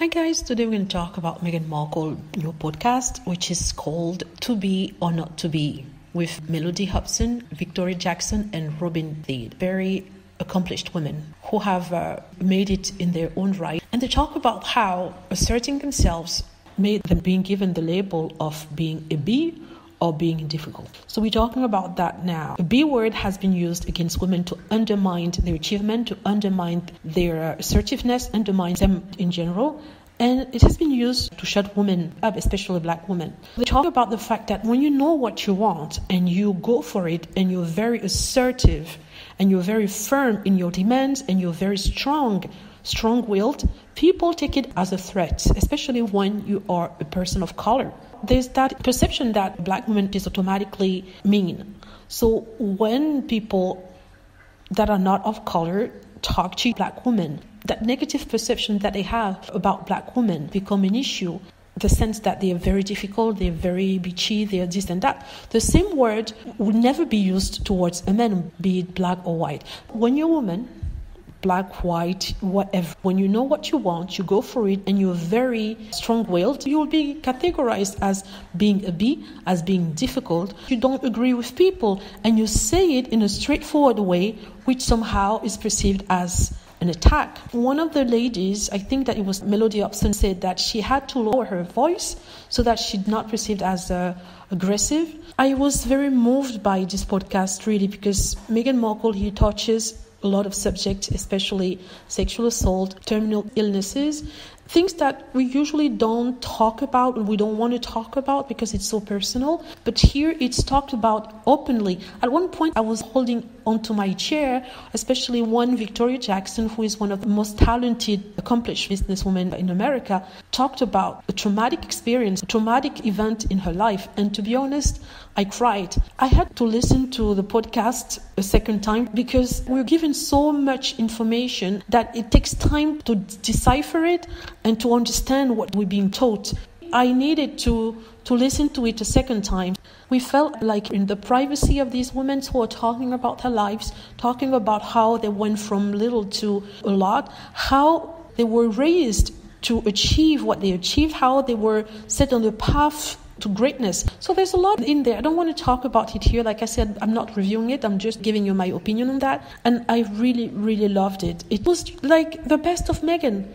Hi guys, today we're going to talk about Meghan Markle new podcast, which is called To Be or Not to Be, with Melody Hobson, Victoria Jackson, and Robin Thede. Very accomplished women who have uh, made it in their own right, and they talk about how asserting themselves made them being given the label of being a B or being difficult. So we're talking about that now. The B word has been used against women to undermine their achievement, to undermine their assertiveness, undermine them in general. And it has been used to shut women up, especially black women. We talk about the fact that when you know what you want and you go for it and you're very assertive and you're very firm in your demands and you're very strong, strong willed, people take it as a threat, especially when you are a person of color there's that perception that black women is automatically mean. So when people that are not of color talk to black women, that negative perception that they have about black women become an issue. The sense that they are very difficult, they're very bitchy, they're this and that. The same word would never be used towards a man, be it black or white. When you're a woman, black, white, whatever. When you know what you want, you go for it and you're very strong willed, you'll be categorized as being a B, as being difficult. You don't agree with people and you say it in a straightforward way, which somehow is perceived as an attack. One of the ladies, I think that it was Melody Hobson, said that she had to lower her voice so that she'd not perceived as uh, aggressive. I was very moved by this podcast, really, because Meghan Markle, he touches a lot of subjects, especially sexual assault, terminal illnesses, things that we usually don't talk about and we don't want to talk about because it's so personal. But here it's talked about openly. At one point, I was holding onto my chair, especially one Victoria Jackson, who is one of the most talented, accomplished businesswomen in America, talked about a traumatic experience, a traumatic event in her life. And to be honest, I cried. I had to listen to the podcast a second time because we're given so much information that it takes time to decipher it and to understand what we're being taught. I needed to to listen to it a second time. We felt like in the privacy of these women who are talking about their lives, talking about how they went from little to a lot, how they were raised to achieve what they achieved, how they were set on the path to greatness. So there's a lot in there. I don't want to talk about it here. Like I said, I'm not reviewing it. I'm just giving you my opinion on that. And I really, really loved it. It was like the best of Meghan.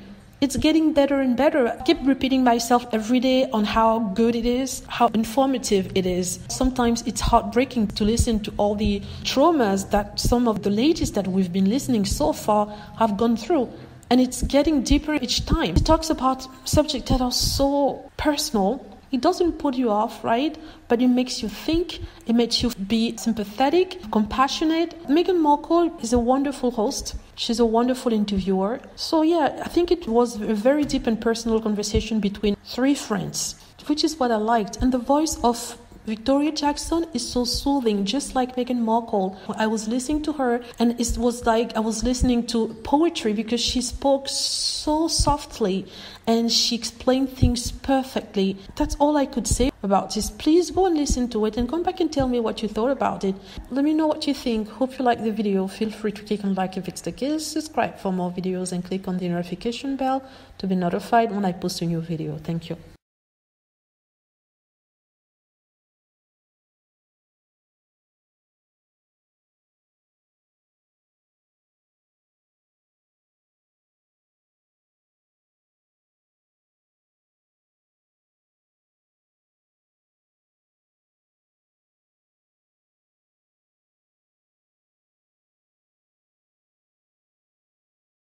It's getting better and better. I keep repeating myself every day on how good it is, how informative it is. Sometimes it's heartbreaking to listen to all the traumas that some of the ladies that we've been listening so far have gone through. And it's getting deeper each time. It talks about subjects that are so personal it doesn't put you off, right? But it makes you think, it makes you be sympathetic, compassionate. Meghan Markle is a wonderful host. She's a wonderful interviewer. So, yeah, I think it was a very deep and personal conversation between three friends, which is what I liked. And the voice of Victoria Jackson is so soothing, just like Meghan Markle. I was listening to her, and it was like I was listening to poetry because she spoke so softly and she explained things perfectly. That's all I could say about this. Please go and listen to it and come back and tell me what you thought about it. Let me know what you think. Hope you like the video. Feel free to click on like if it's the case, subscribe for more videos, and click on the notification bell to be notified when I post a new video. Thank you.